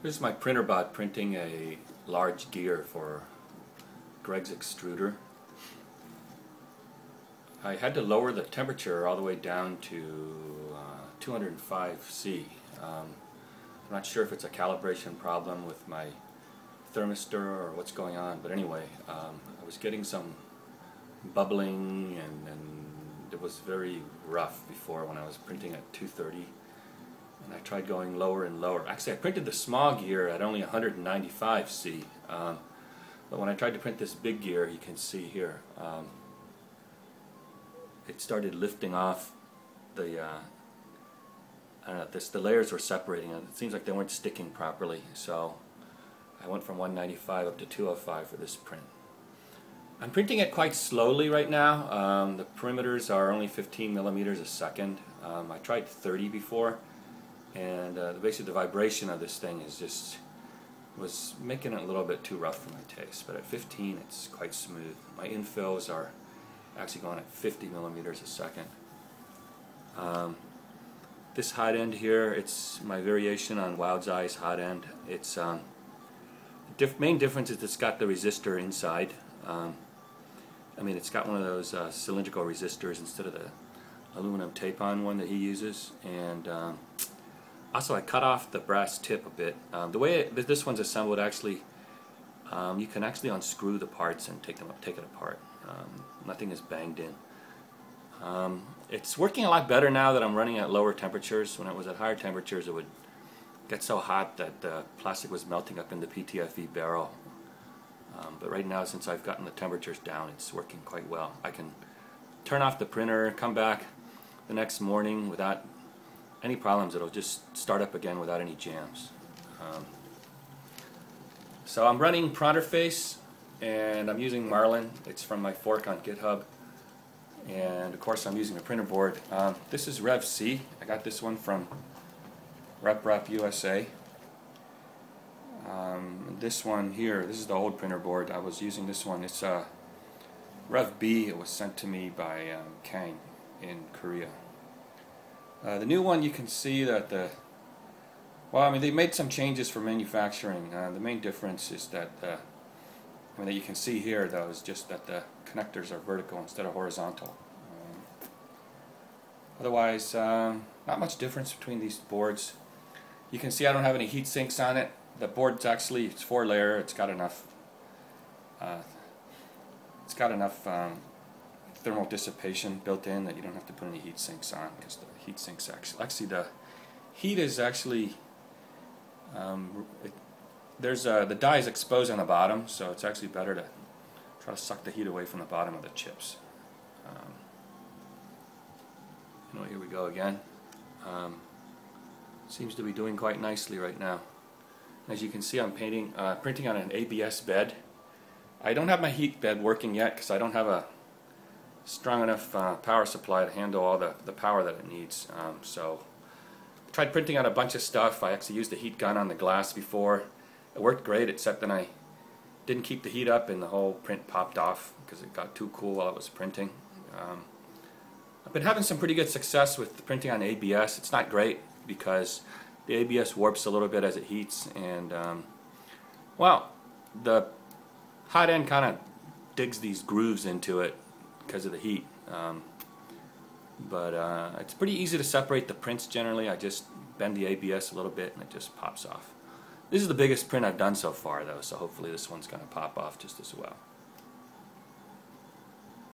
Here's my Printrbot printing a large gear for Greg's extruder. I had to lower the temperature all the way down to uh, 205 C. Um, I'm not sure if it's a calibration problem with my thermistor or what's going on, but anyway, um, I was getting some bubbling and, and it was very rough before when I was printing at 230 and I tried going lower and lower. Actually, I printed the small gear at only 195 C, um, but when I tried to print this big gear, you can see here, um, it started lifting off the. Uh, know, this, the layers were separating, and it seems like they weren't sticking properly. So I went from 195 up to 205 for this print. I'm printing it quite slowly right now. Um, the perimeters are only 15 millimeters a second. Um, I tried 30 before, and uh, basically the vibration of this thing is just was making it a little bit too rough for my taste. But at 15, it's quite smooth. My infills are actually going at 50 millimeters a second. Um, this hot end here, it's my variation on Wild's Eyes hot end. It's um, diff main difference is it's got the resistor inside. Um, I mean, it's got one of those uh, cylindrical resistors instead of the aluminum tape-on one that he uses. And um, also, I cut off the brass tip a bit. Um, the way this one's assembled, actually, um, you can actually unscrew the parts and take them take it apart. Um, nothing is banged in. Um, it's working a lot better now that I'm running at lower temperatures. When it was at higher temperatures, it would get so hot that the plastic was melting up in the PTFE barrel um, but right now, since I've gotten the temperatures down, it's working quite well. I can turn off the printer, come back the next morning without any problems. It'll just start up again without any jams. Um, so I'm running Pronterface, and I'm using Marlin. It's from my fork on GitHub. And of course, I'm using a Printrboard. Um, this is Rev C. I got this one from RepRap USA. Um, this one here, this is the old Printrboard. I was using this one. It's uh, Rev B. It was sent to me by um, Kang in Korea. Uh, the new one, you can see that the well, I mean, they made some changes for manufacturing. Uh, the main difference is that uh, I mean, that you can see here, though, is just that the connectors are vertical instead of horizontal. Um, otherwise, um, not much difference between these boards. You can see I don't have any heat sinks on it the board's actually it's four layer. It's got enough. Uh, it's got enough um, thermal dissipation built in that you don't have to put any heat sinks on because the heat sinks actually actually the heat is actually um, it, there's a, the die is exposed on the bottom, so it's actually better to try to suck the heat away from the bottom of the chips. Um, you know, here we go again. Um, seems to be doing quite nicely right now. As you can see, I'm painting, uh, printing on an ABS bed. I don't have my heat bed working yet because I don't have a strong enough uh, power supply to handle all the, the power that it needs. Um, so I tried printing on a bunch of stuff. I actually used the heat gun on the glass before. It worked great except then I didn't keep the heat up and the whole print popped off because it got too cool while it was printing. Um, I've been having some pretty good success with printing on ABS. It's not great because the ABS warps a little bit as it heats and um, well the hot end kind of digs these grooves into it because of the heat. Um, but uh, it's pretty easy to separate the prints generally. I just bend the ABS a little bit and it just pops off. This is the biggest print I've done so far though so hopefully this one's gonna pop off just as well